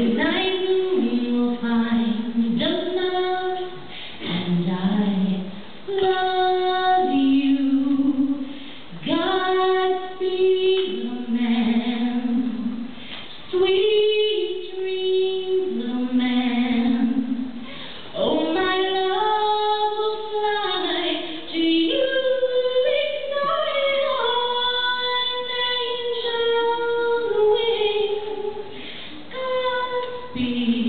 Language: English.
Good night, moon will find Godspeed,